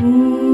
Mm.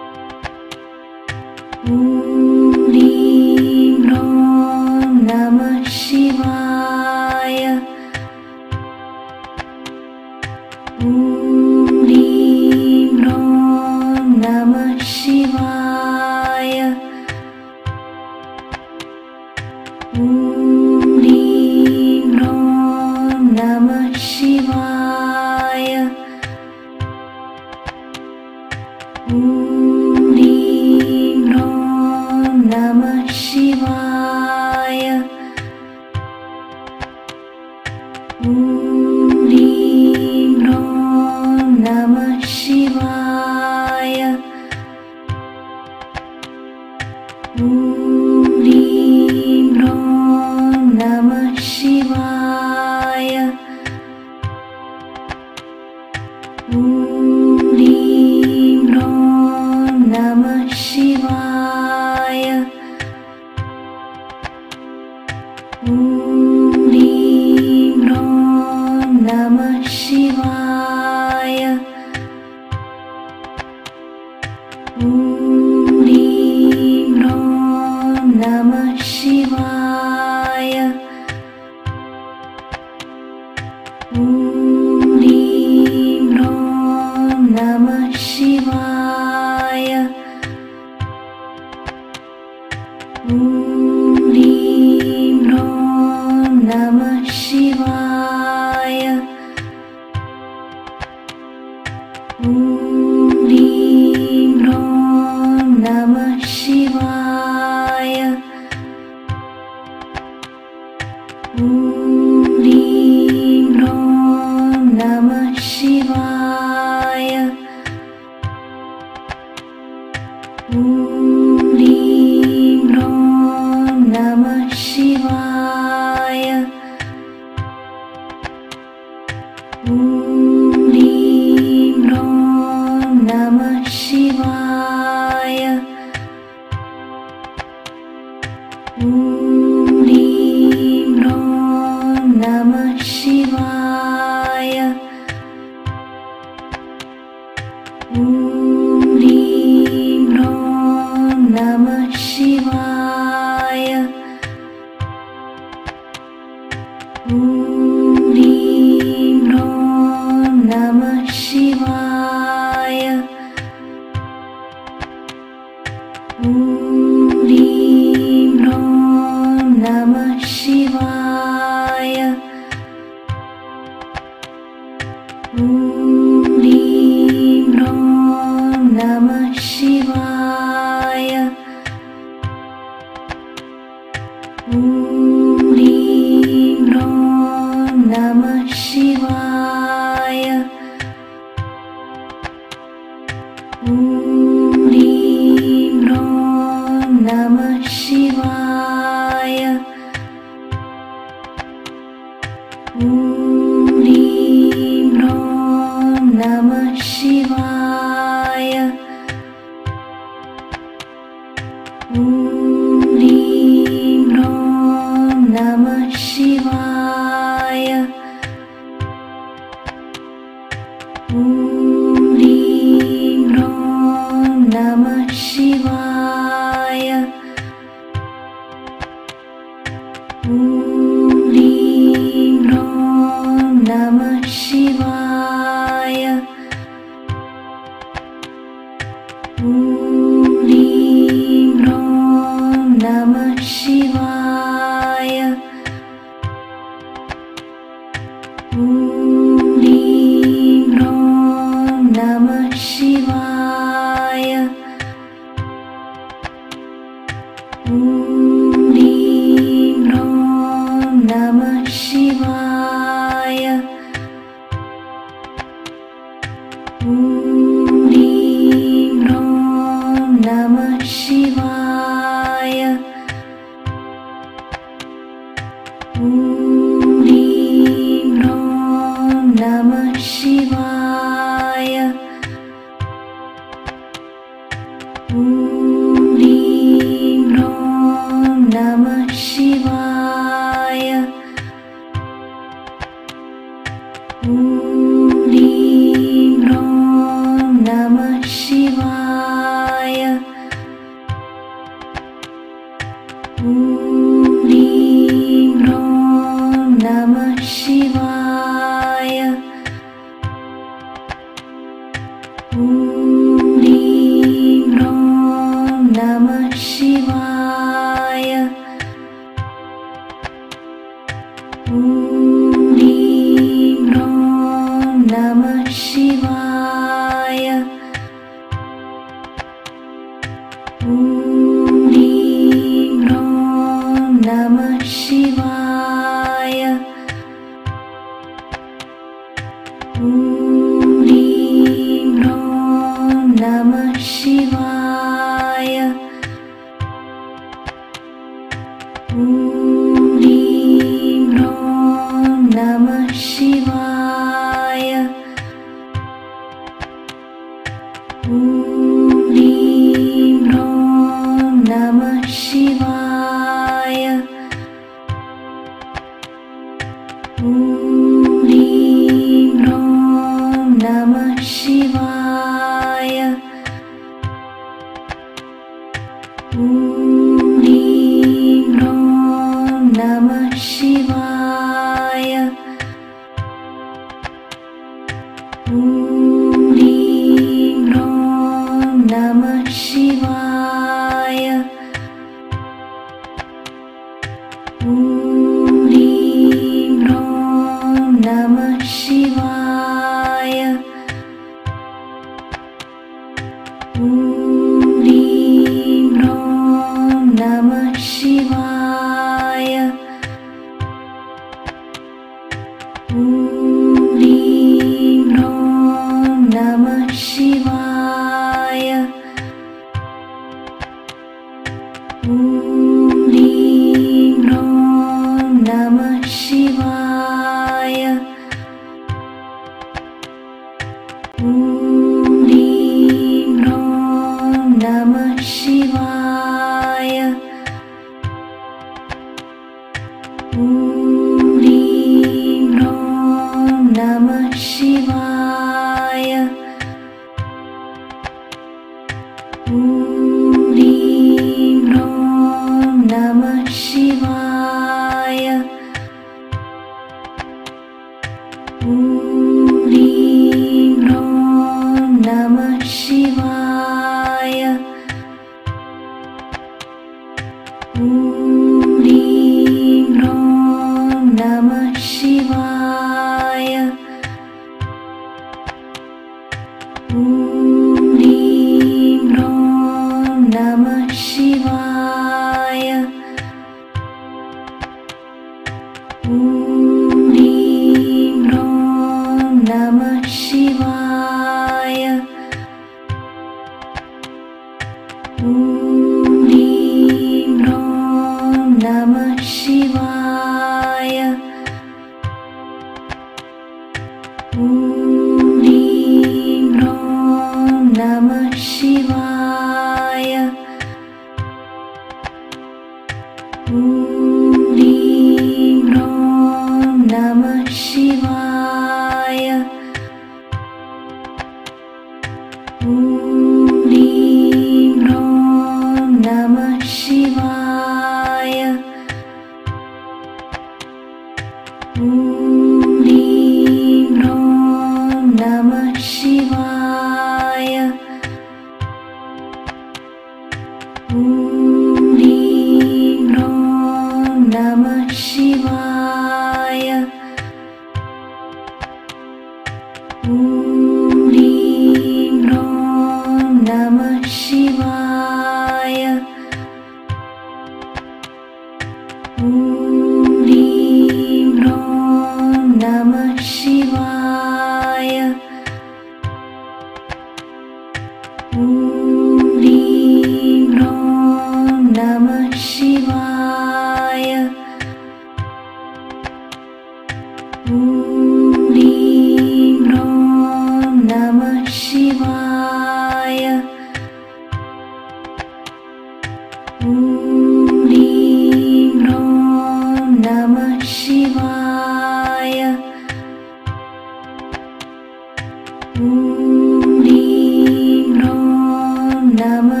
Om Hri Ram Namah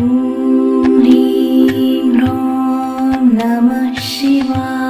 ॐ ह्रीं ह्रौं नमः शिवाय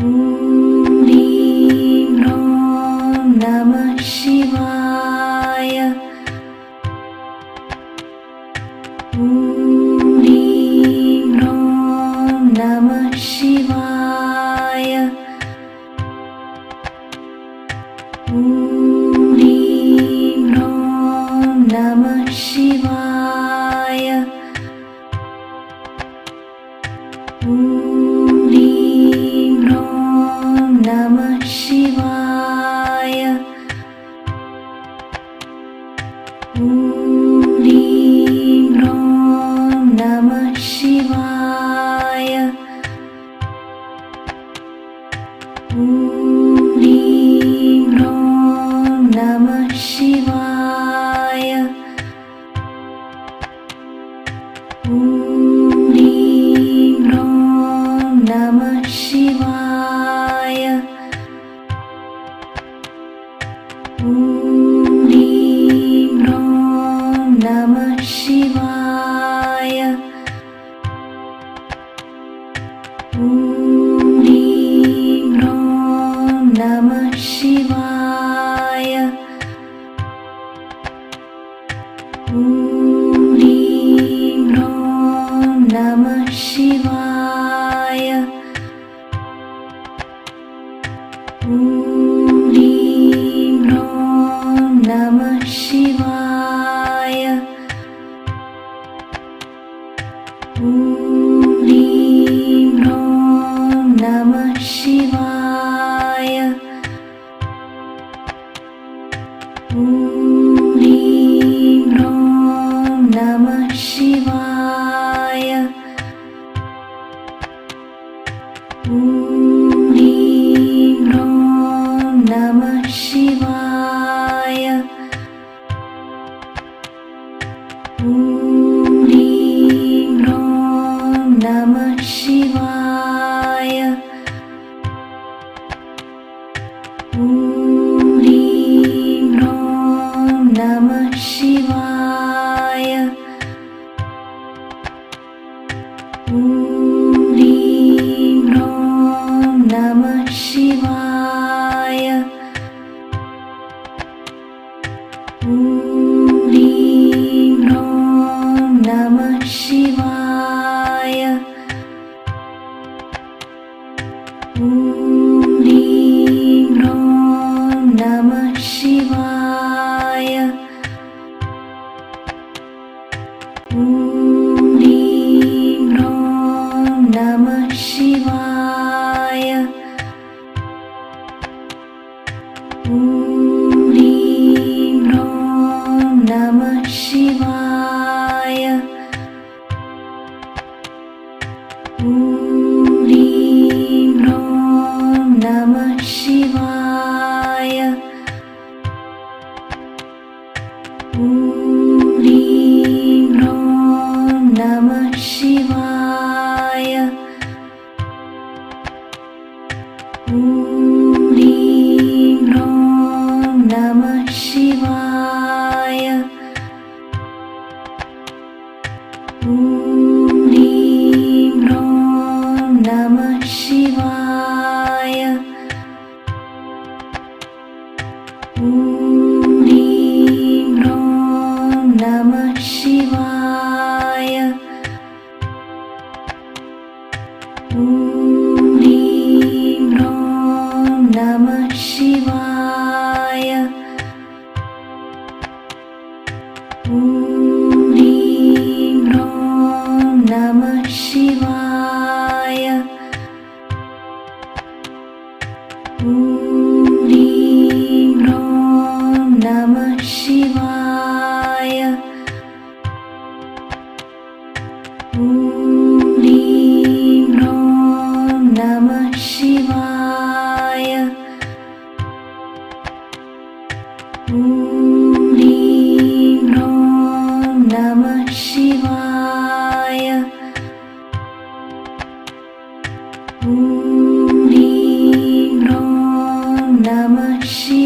Mm.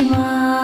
continuar.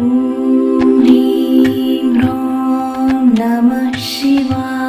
ॐ ह्रीं नमः शिवाय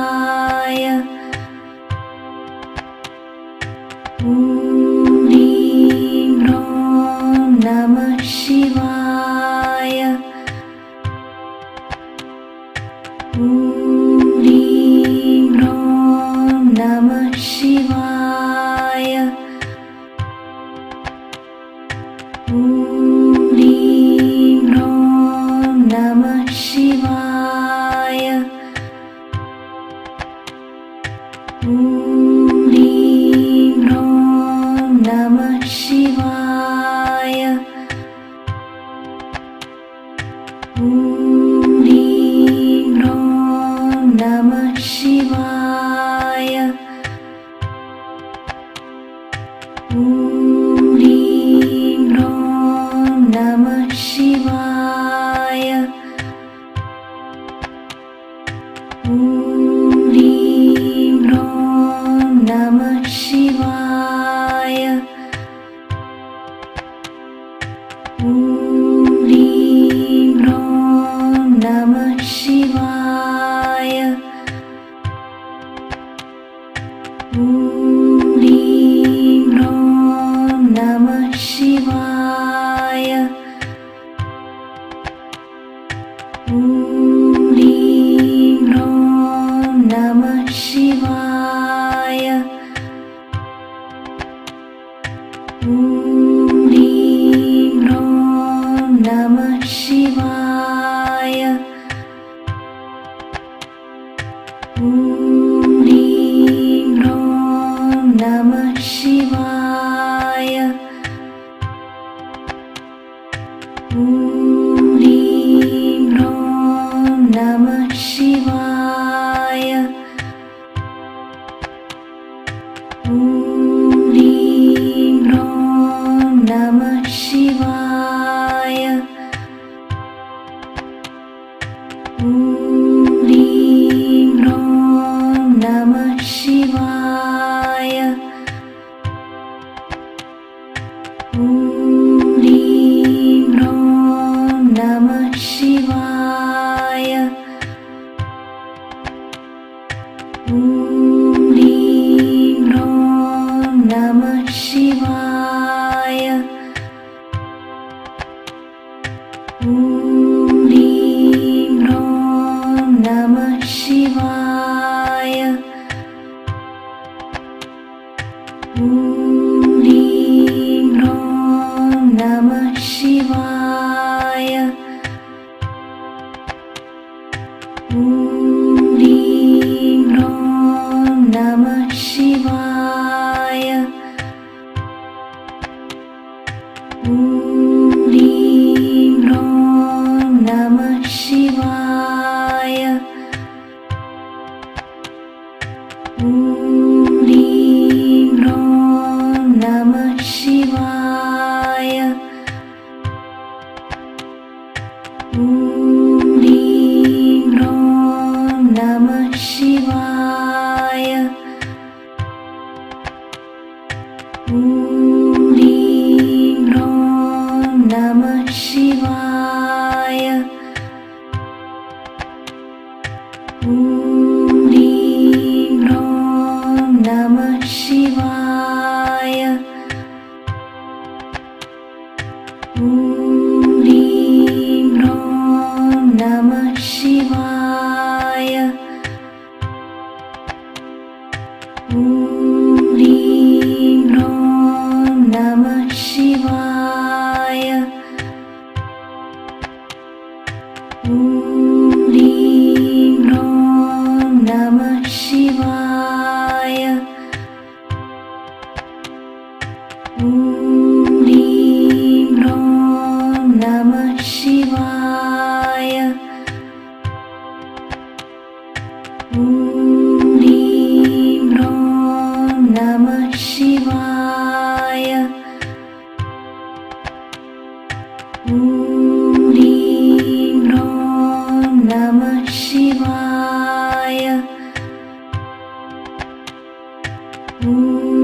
Mm-hmm.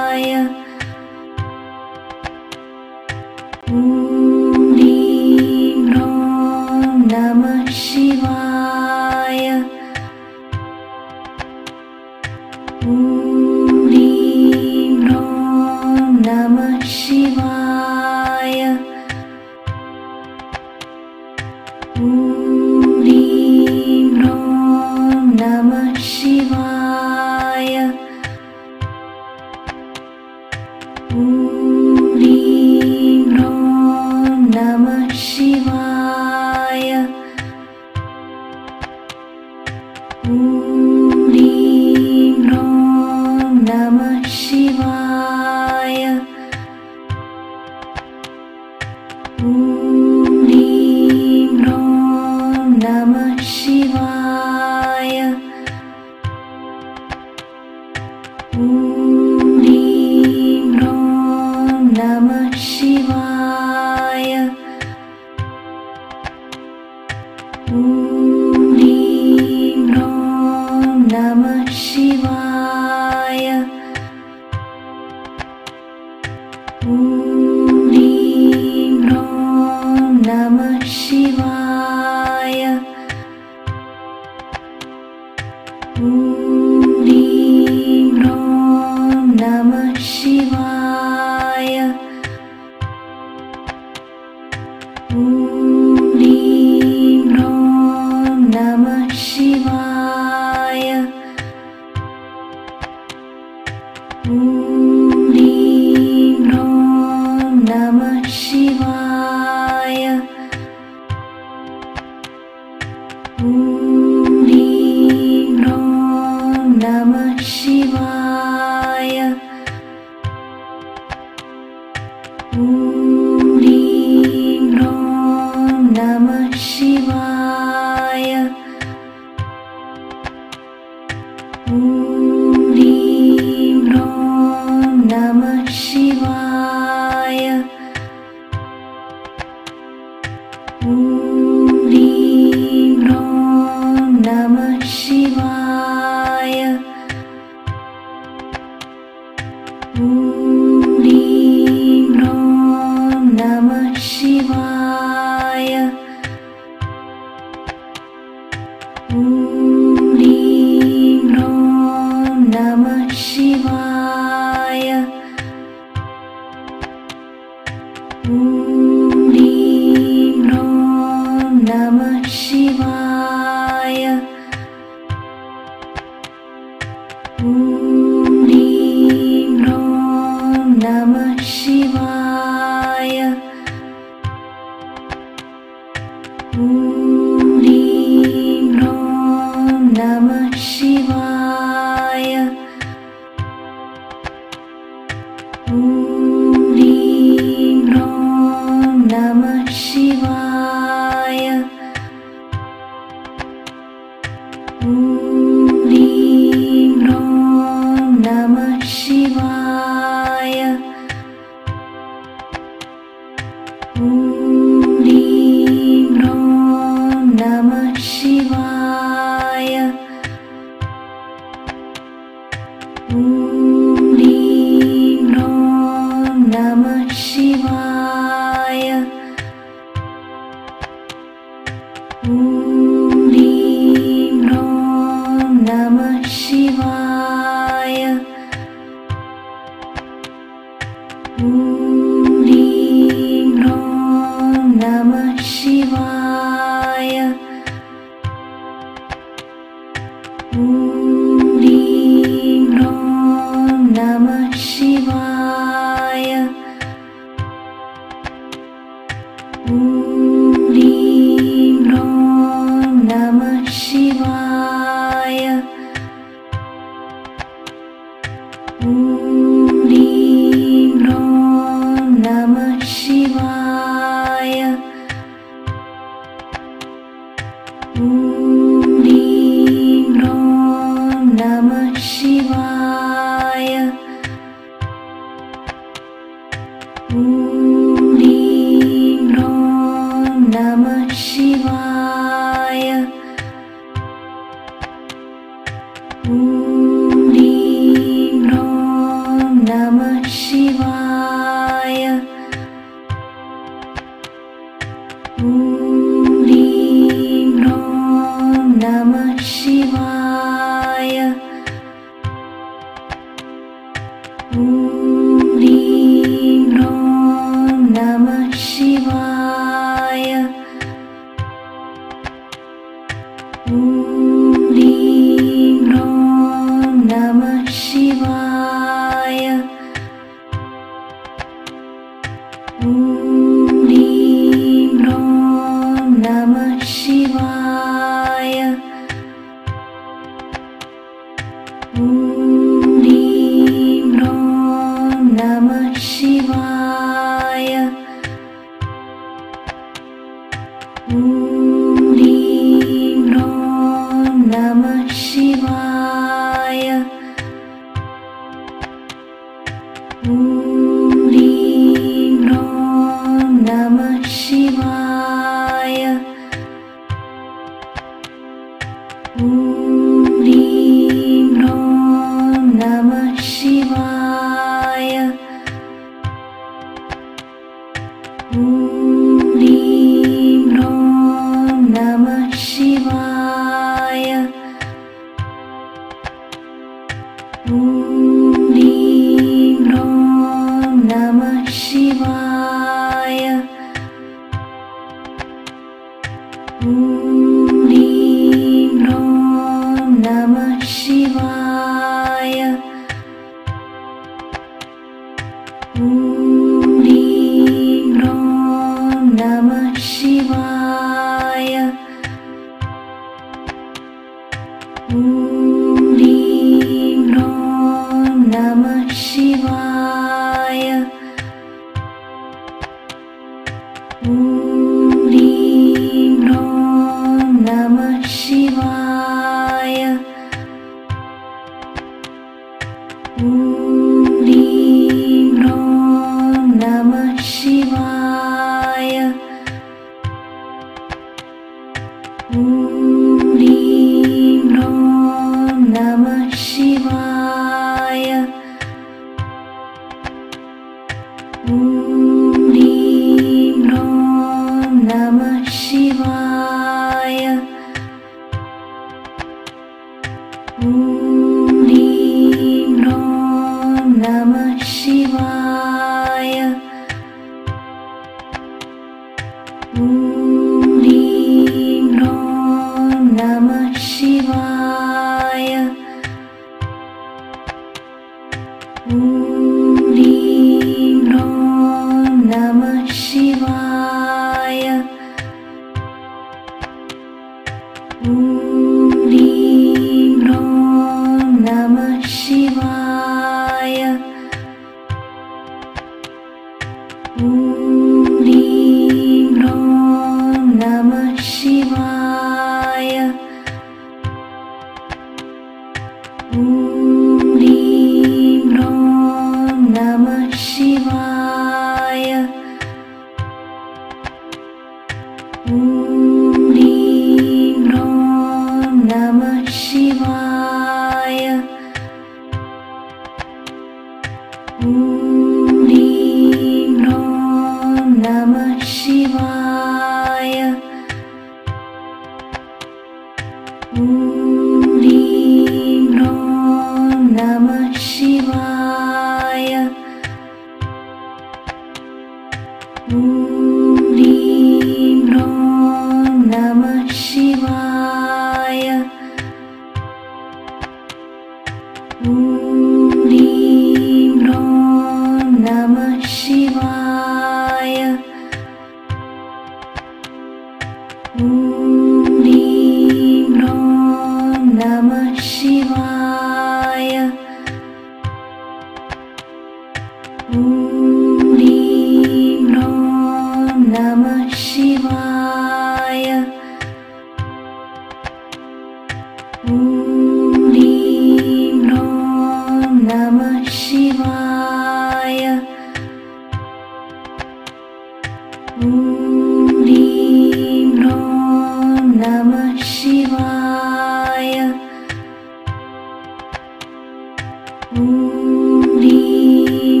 ्रीं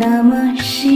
नमशि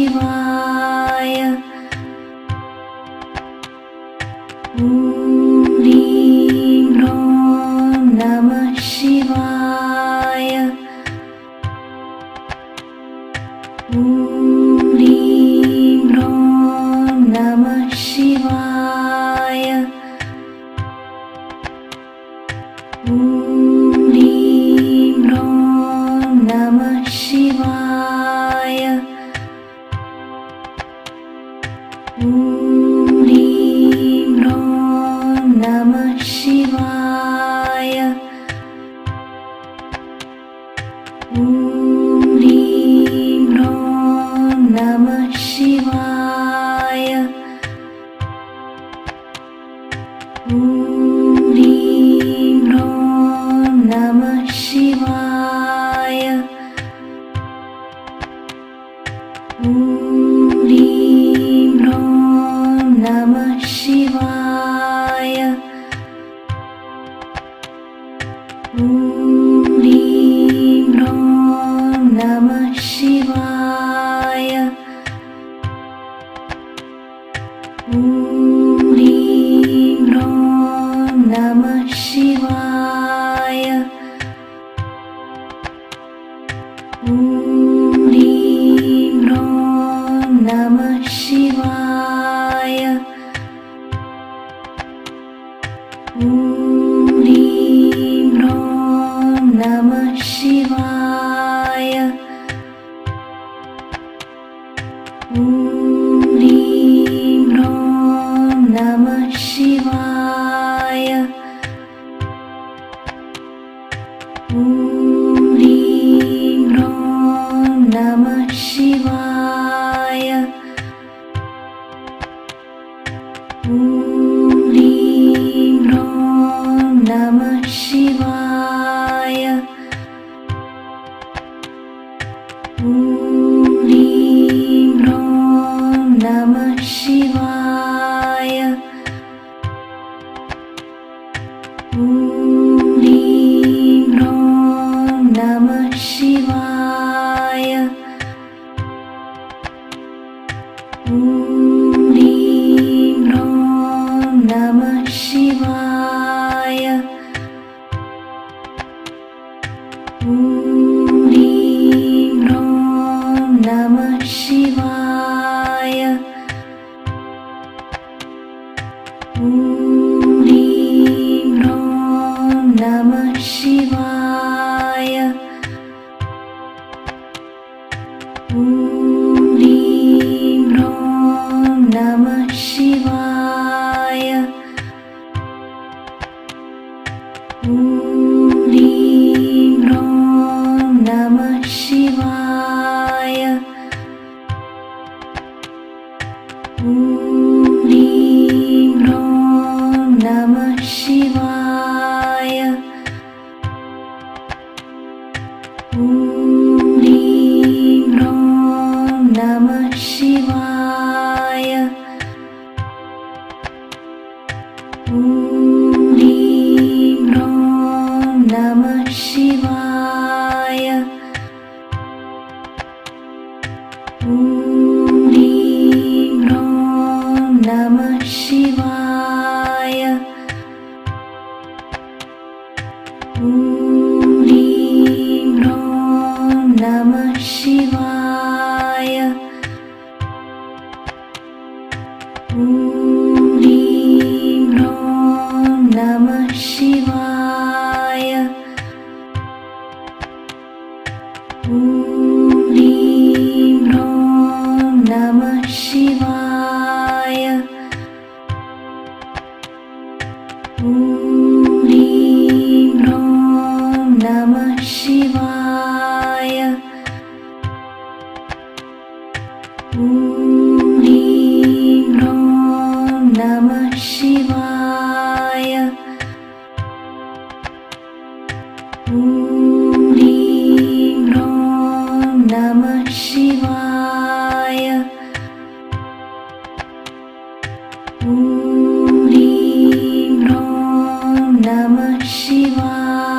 ॐ ह्रीं ह्रौं नमः शिवाय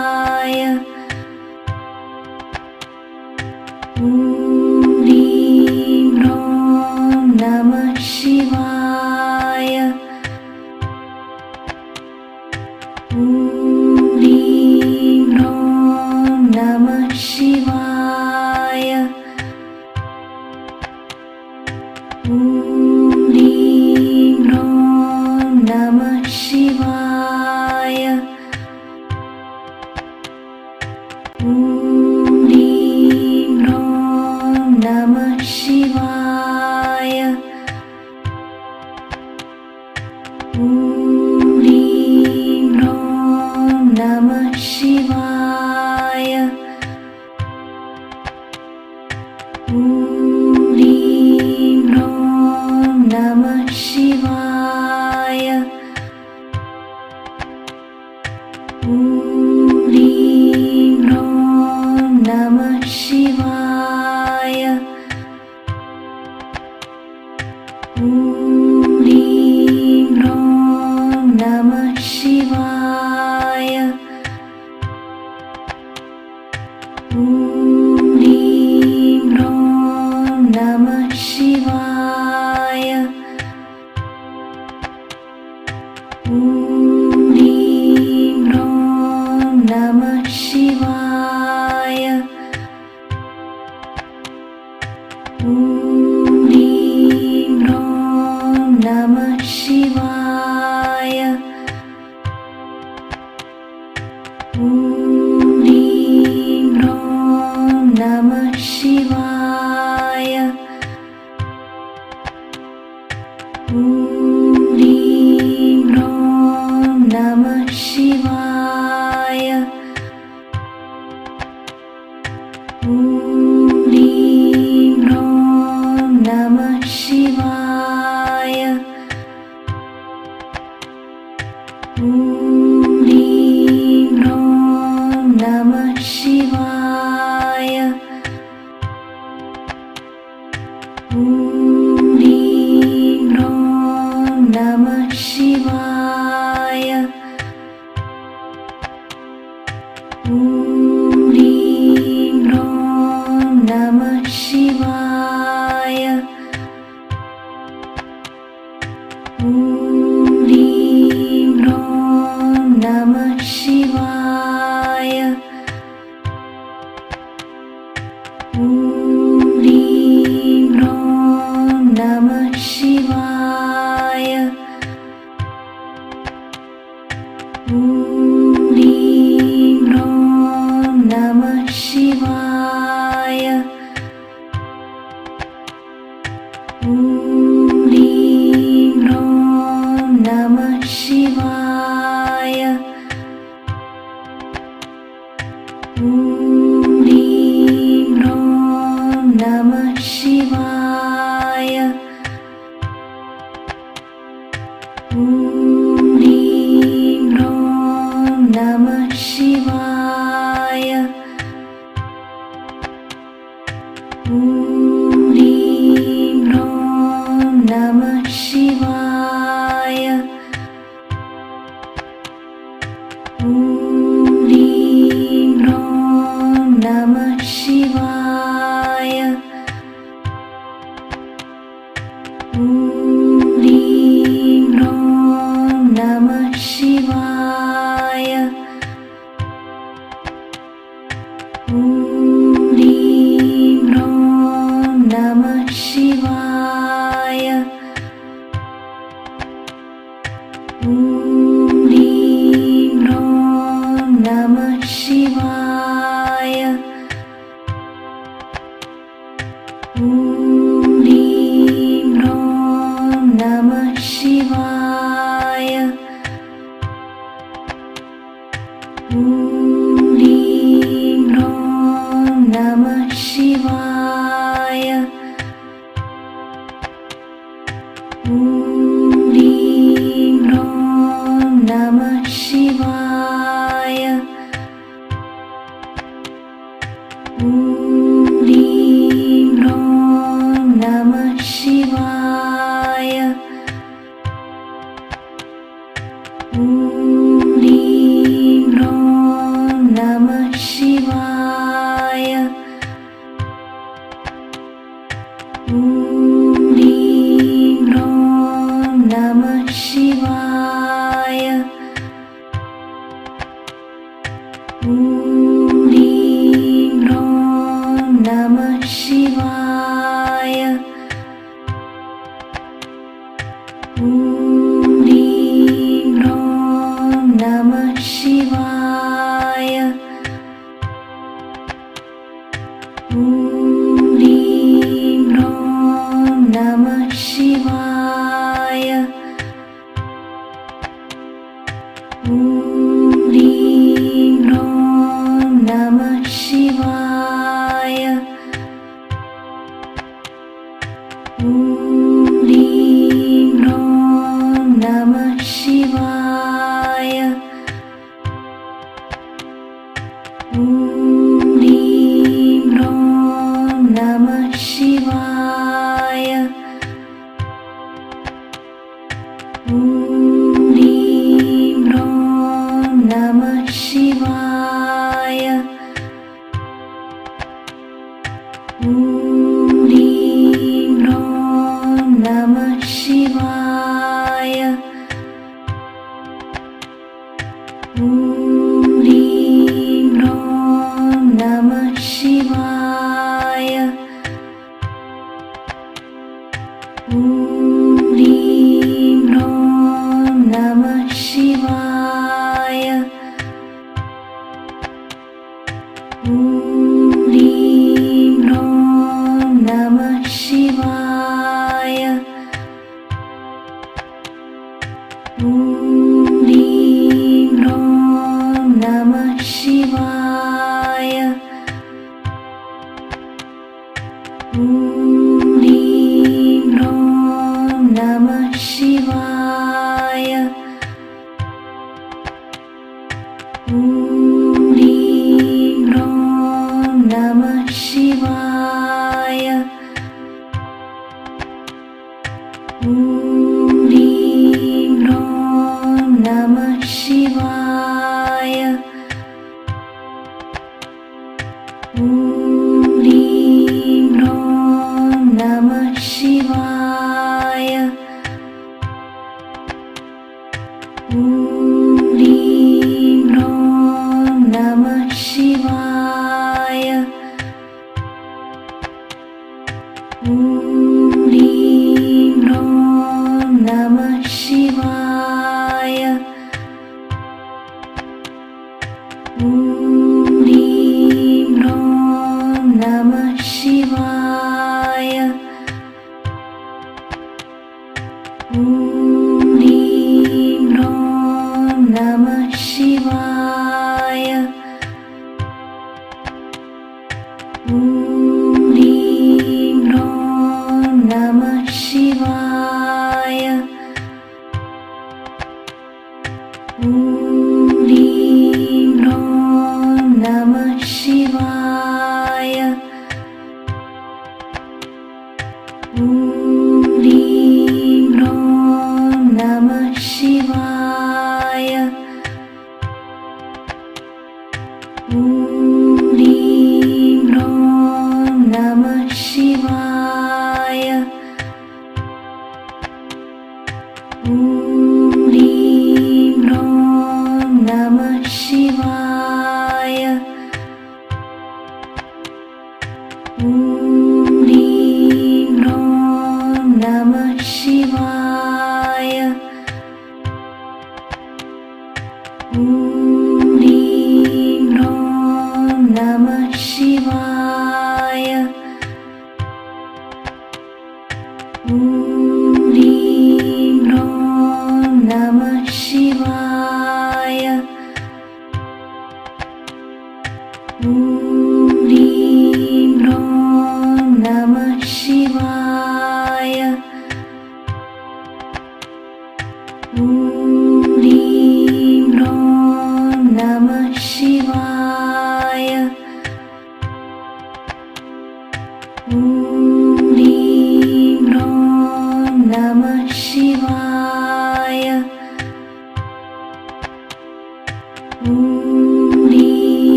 Mm.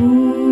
Ooh.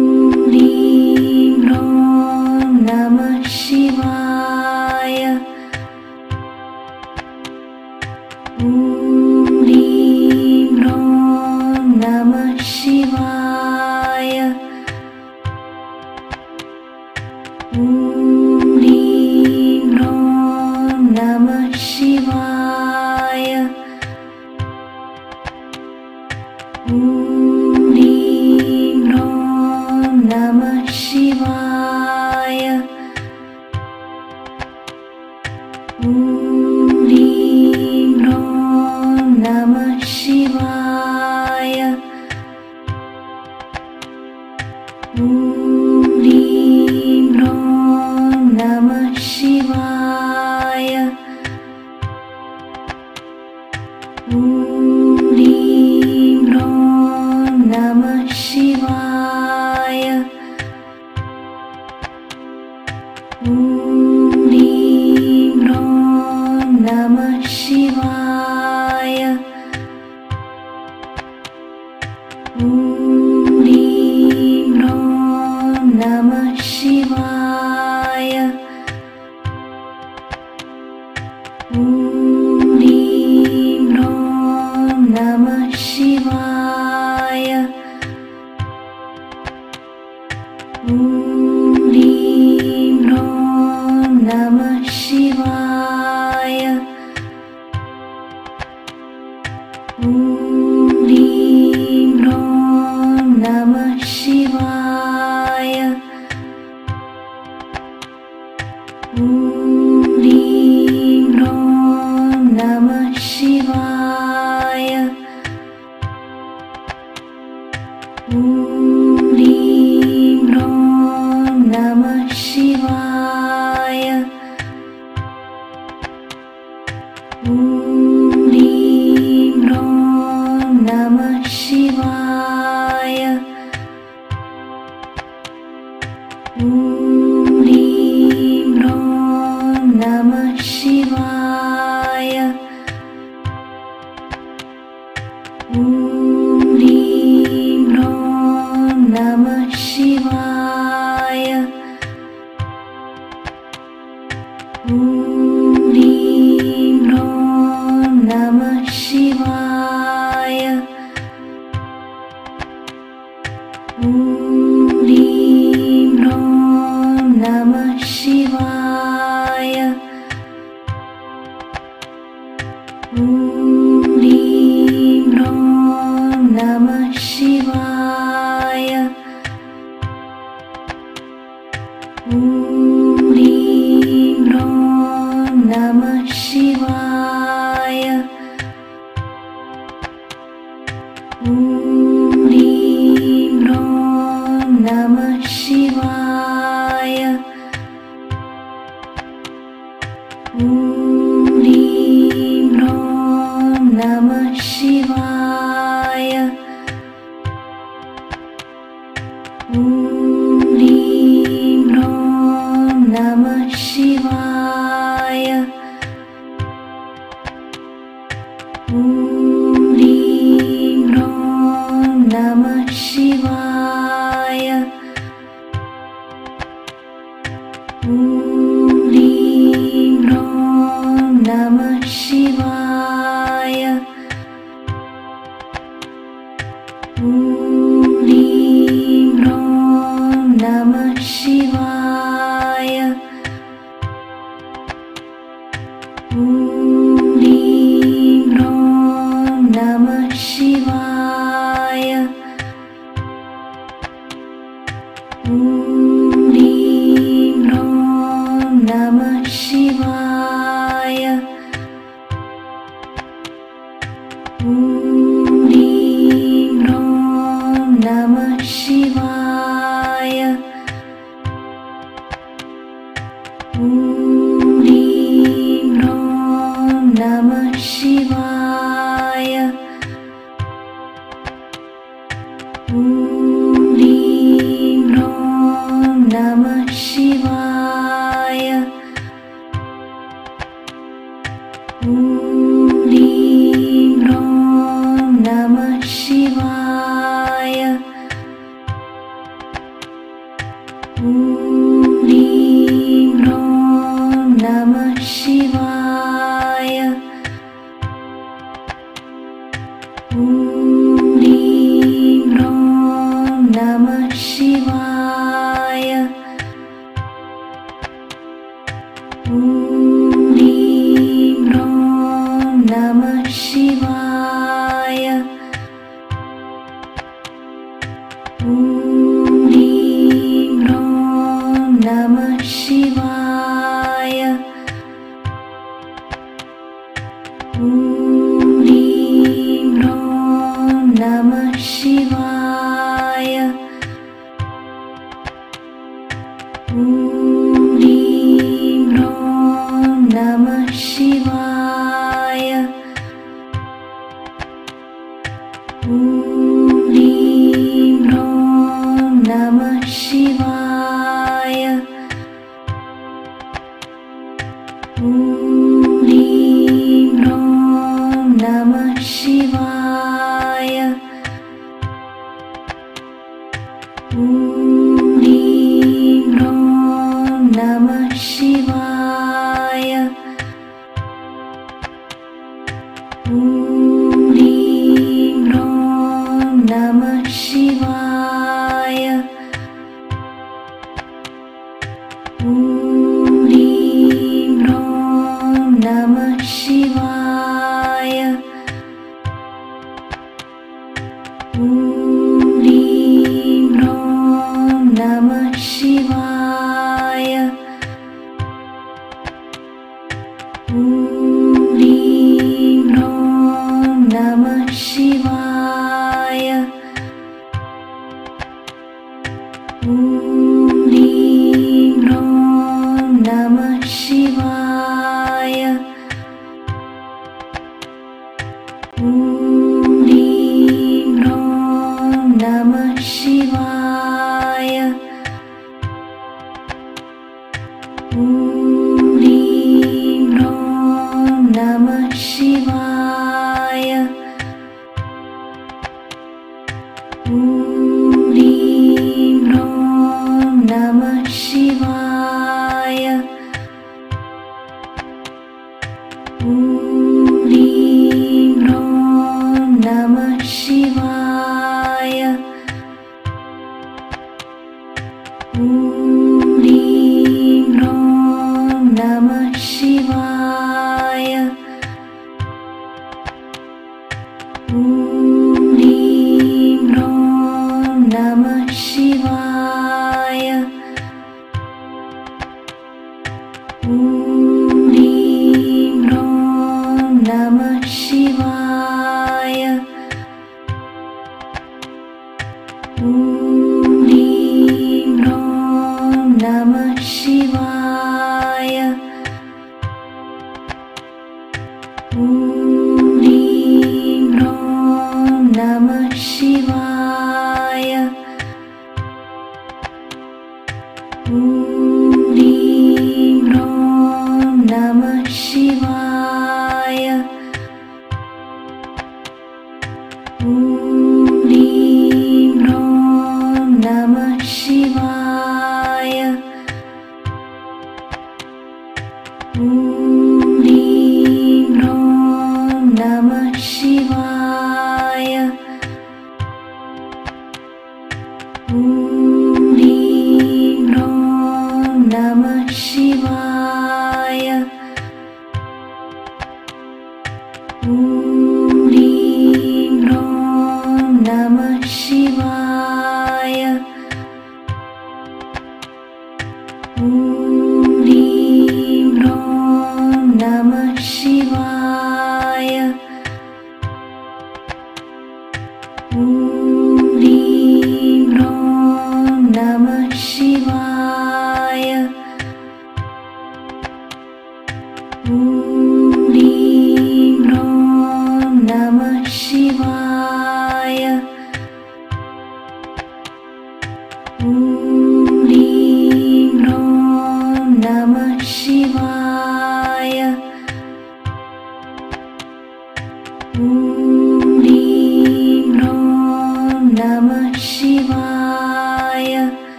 mm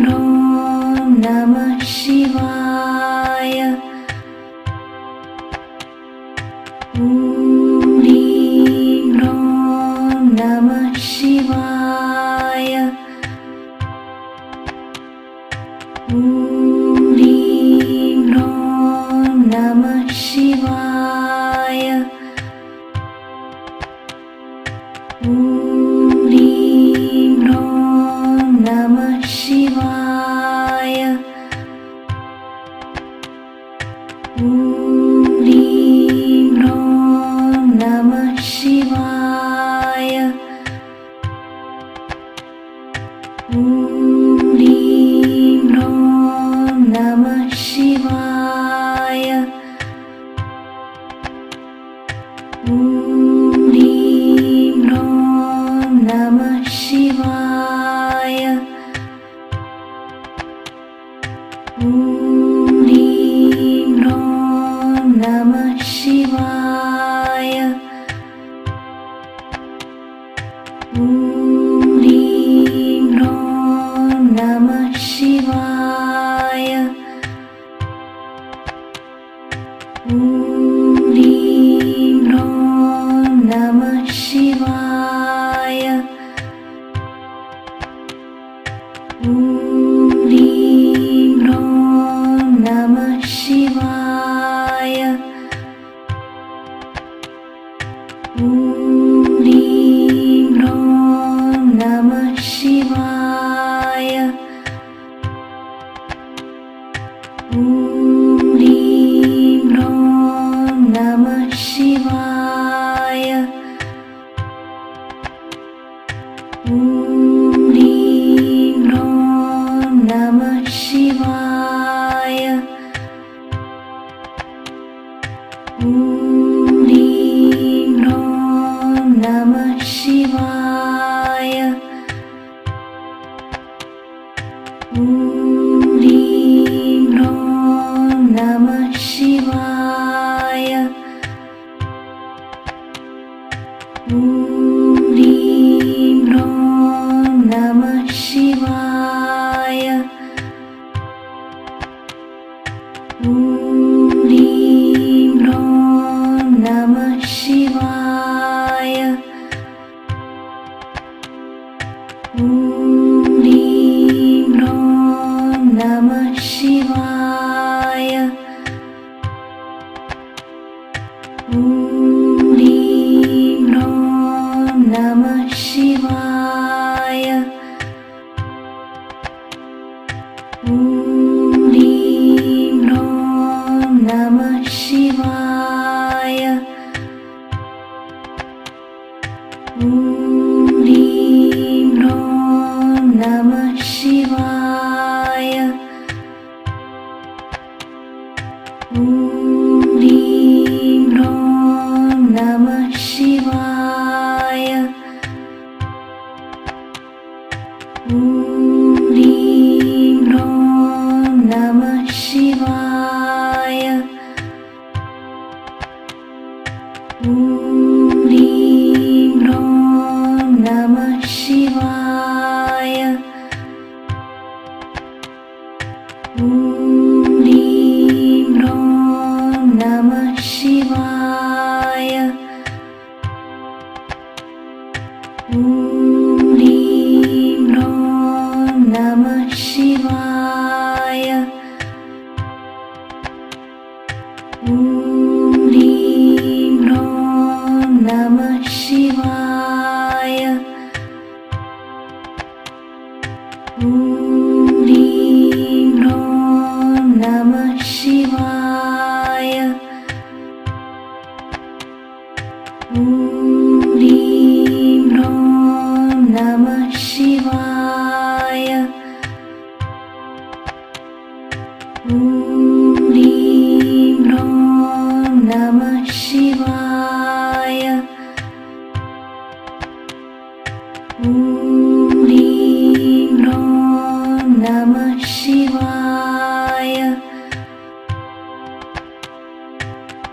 ह्रौं नमः शिवाय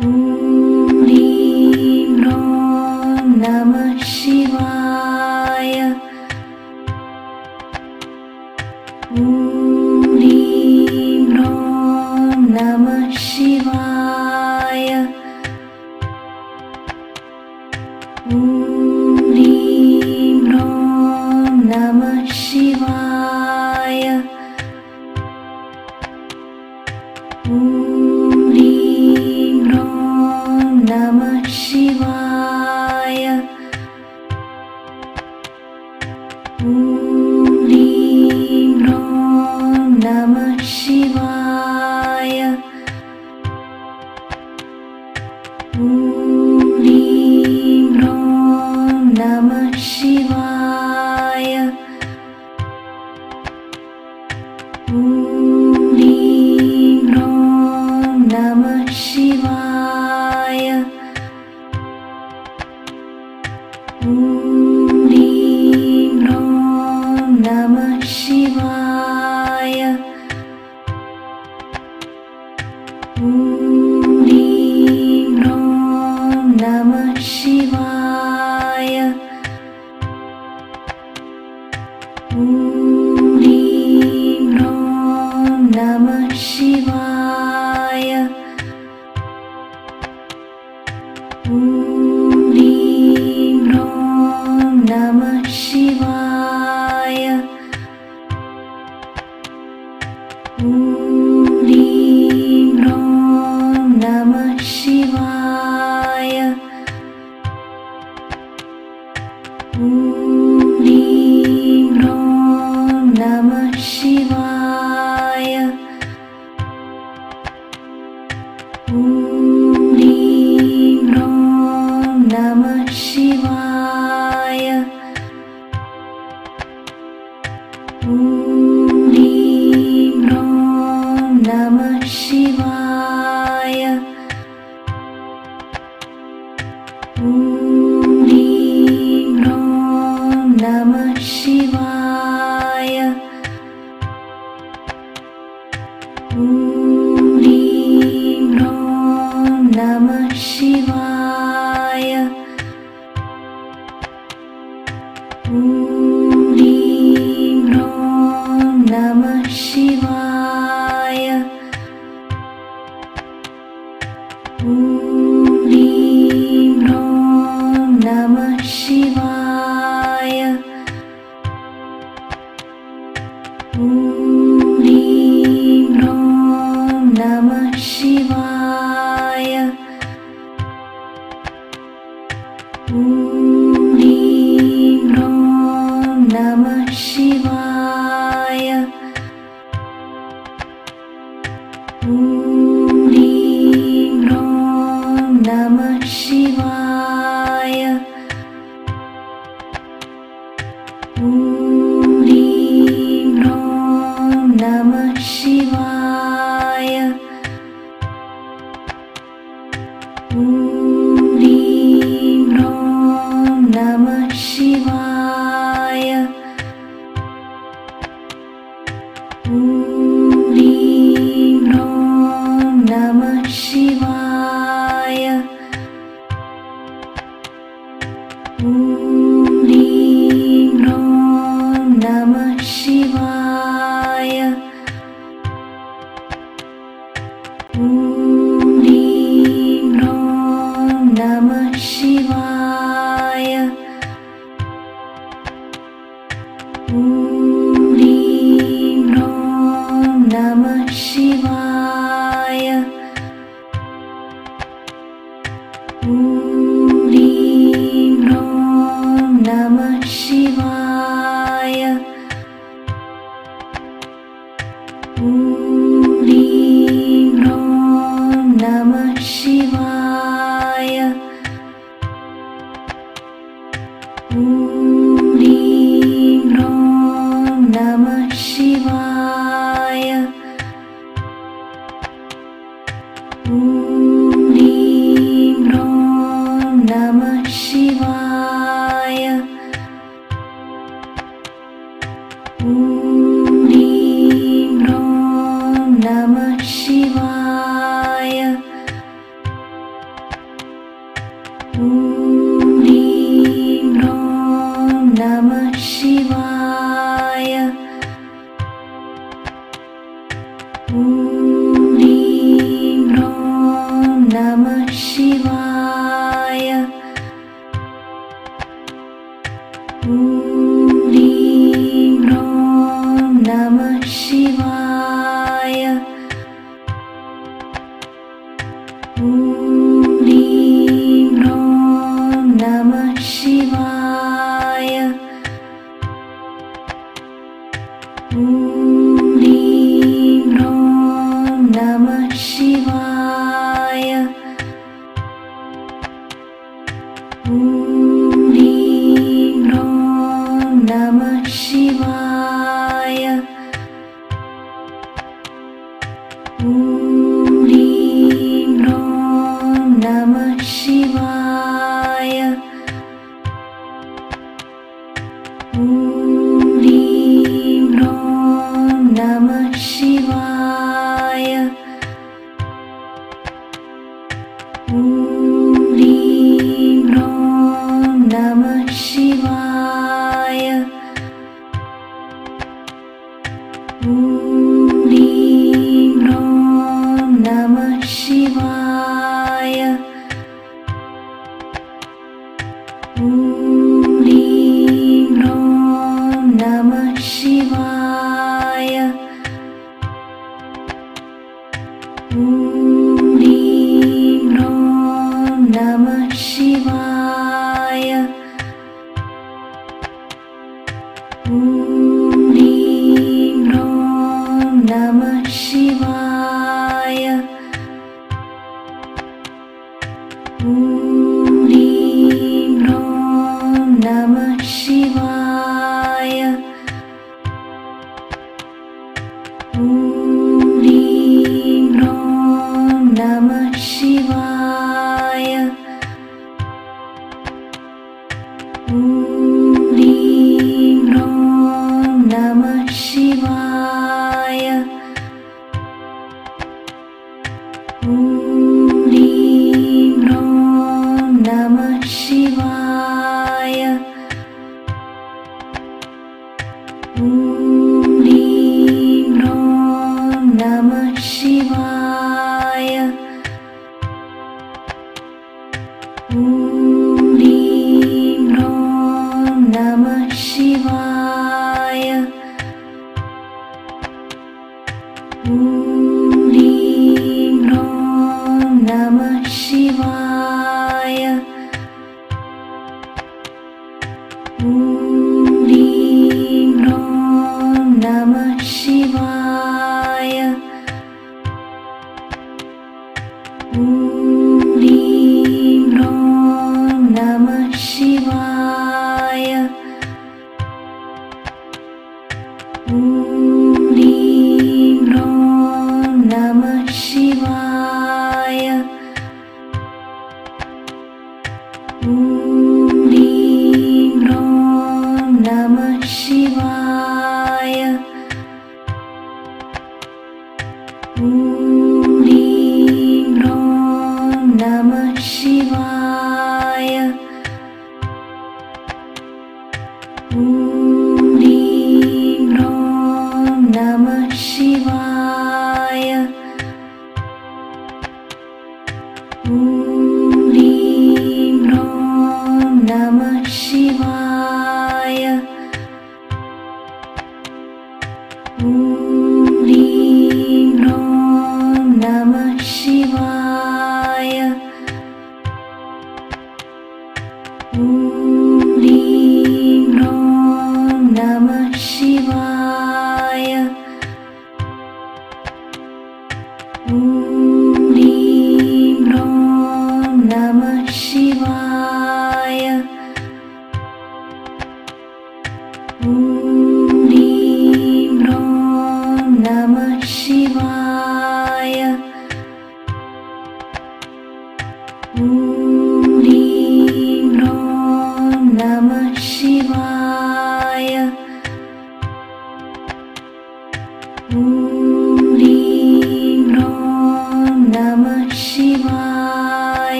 Mm.